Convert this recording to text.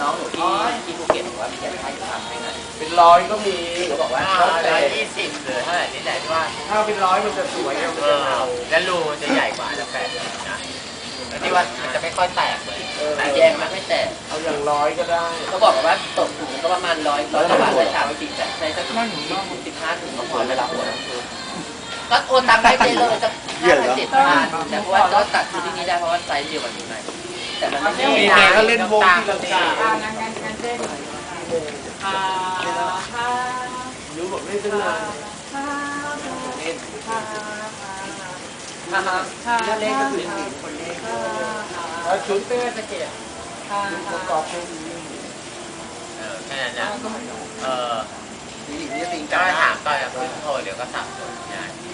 น้องหนูที่ที่ภูเก็ตบอกว่าพี่อยากให้ทำให้หน่อยเป็นร้อยก็มีเขาบอกว่าร้อยยี่สิบหรือเท่าไหร่นี่แหละที่ว่าถ้าเป็นร้อยมันจะสวยมันเอจะอเอาแล้วรูมันจะใหญ่กว่าจะแปดนะแล้วที่ว่ามันจะไม่ค่อยแตกเลยเออแต่แยกมันไม่แตกเอาอย่างร้อยก็ได้เขาบอกว่าตกถุงก็ประมาณร้อยร้อยกว่าบาทได้สามสี่แต่ใช้สักสิบสิบห้าถุงก็พอไม่รับหัวก็โอนตังค์ไปเจเลยสักห้าพันเจ็ดพันแต่เพราะว่าก็ตัดชุดที่นี้ได้เพราะว่าไซส์เดียวกันอยู่ไหน แต่มันไม่มีมีแม่ก็เล่นวงที่ลังกาอ่างั้นงั้นงั้นเจ๊ดูอ่าฮ่ายูบอกเล่นตั้งนานฮ่าเล่นฮ่าฮ่าฮ่าฮ่าถ้าเล่นก็คือหนึ่งคนเล่นแล้วชุดเพื่อนจะเจ็บฮ่าชุดปฮ่าระกอบเพลงนี้เออแค่นั้นนะเออนี่นี่จริงก็จังถามก่อนจะขึ้นโทรเดี๋ยวก็สับสนอย่างเดียว